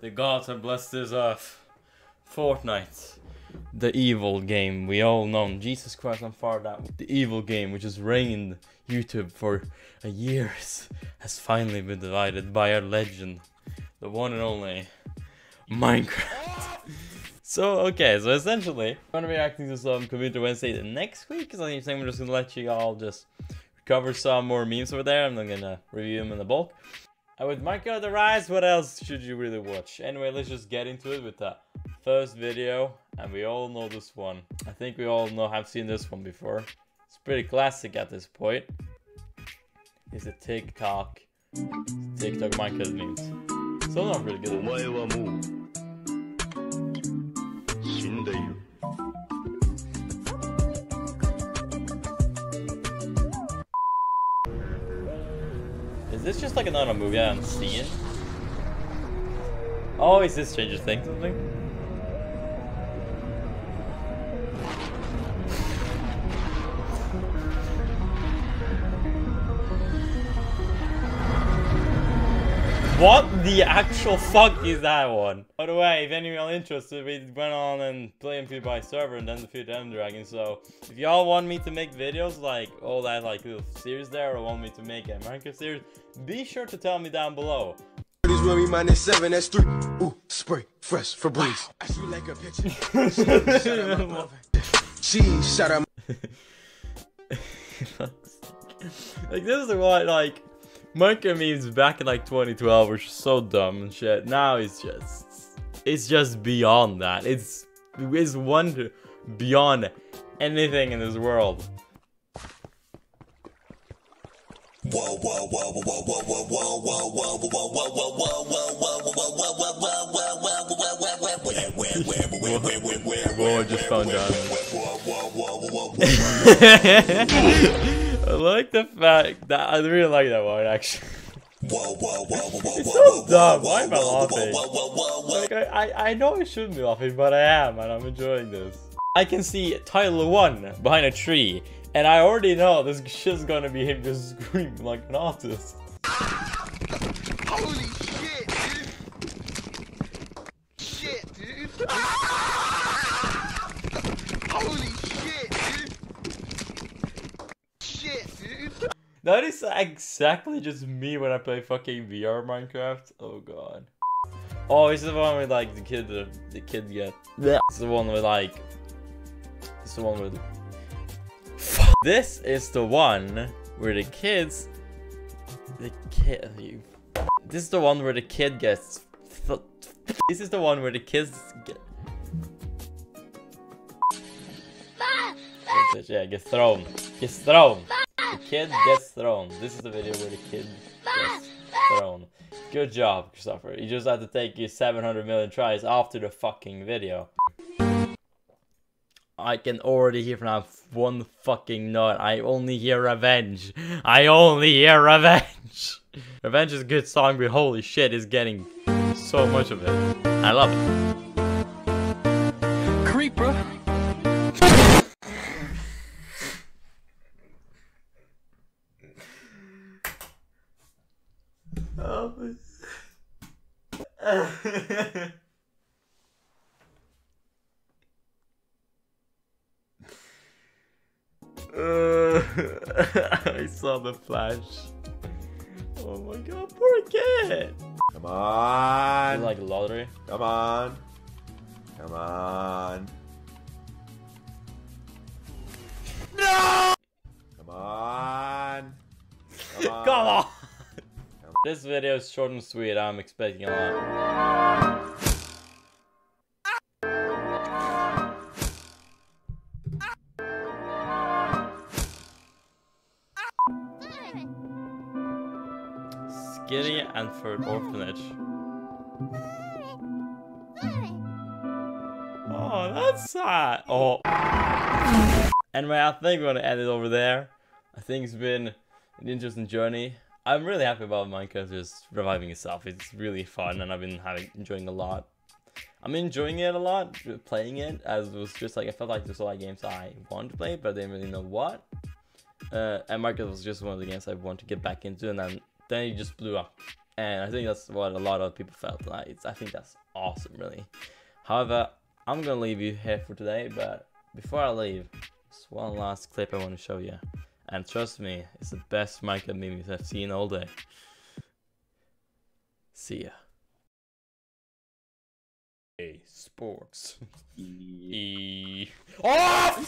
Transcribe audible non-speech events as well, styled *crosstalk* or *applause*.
The gods have blessed this earth. Fortnite. The evil game we all know. Jesus Christ, I'm far down. The evil game which has reigned YouTube for years has finally been divided by our legend. The one and only Minecraft. *laughs* so, okay, so essentially, I'm gonna be reacting to some Community Wednesday the next week, because I think I'm just gonna let you all just recover some more memes over there. I'm not gonna review them in the bulk. And with Minecraft the Rise, what else should you really watch? Anyway, let's just get into it with the first video. And we all know this one. I think we all know have seen this one before. It's pretty classic at this point. It's a TikTok. TikTok Minecraft memes. Some are pretty good. お前 Is this just like another movie I'm seeing? Oh, is this Stranger Things something? What the actual fuck is that one? By the way, if anyone interested, we went on and played PewDiePie server and then defeated End Dragon. So if y'all want me to make videos like all that like little series there, or want me to make a Minecraft series, be sure to tell me down below. These when we minus seven, that's three. Ooh, spray, fresh, Febreze. I shoot like a pitcher. Cheese, *laughs* shut out my mother. Cheese, shut out *laughs* like this is what like Minecraft memes back in like 2012 were so dumb and shit. Now it's just it's just beyond that. It's it's wonder beyond anything in this world. Whoa, just found out. I like the fact that I really like that one actually. It's so dumb. Why am I laughing? Like I, I, I know I shouldn't be laughing, but I am, and I'm enjoying this. I can see title one behind a tree, and I already know this shit's gonna be him just *laughs* screaming like an artist. Holy shit, dude. Shit, dude. *laughs* Holy shit, dude. Shit, dude. That is exactly just me when I play fucking VR Minecraft. Oh god. Oh, this is the one with like the kid, the, the kid get. It's the one with like. It's the one with. Fuck. This is the one where the kids. The kid. You. This is the one where the kid gets. th- This is the one where the kids get. Yeah, gets thrown. Gets thrown. The kid gets thrown. This is the video where the kid gets thrown. Good job, Christopher. You just had to take your 700 million tries after the fucking video. I can already hear from one fucking note. I only hear revenge. I only hear revenge. *laughs* Revenge is a good song, but holy shit, is getting so much of it. I love it. Uh, *laughs* I saw the flash. Oh my god, poor kid. Come You on. like lottery? Come on. Come on. No! Come on. *laughs* Come on. Come on. This video is short and sweet. I'm expecting a lot. Skinny and for orphanage. Oh, that's sad. Oh. Anyway, I think we're gonna end it over there. I think it's been an interesting journey. I'm really happy about Minecraft just reviving itself. It's really fun, and I've been having enjoying a lot. I'm enjoying it a lot, playing it, as it was just like I felt like there's a lot of games I wanted to play, but I didn't really know what. uh, and Minecraft was just one of the games I want to get back into, and then then it just blew up, and I think that's what a lot of people felt. Like it's, I think that's awesome, really. However, I'm gonna leave you here for today, but before I leave, there's one last clip I want to show you, and trust me, it's the best Minecraft memes I've seen all day. See ya. A sports. *laughs* E. Oh!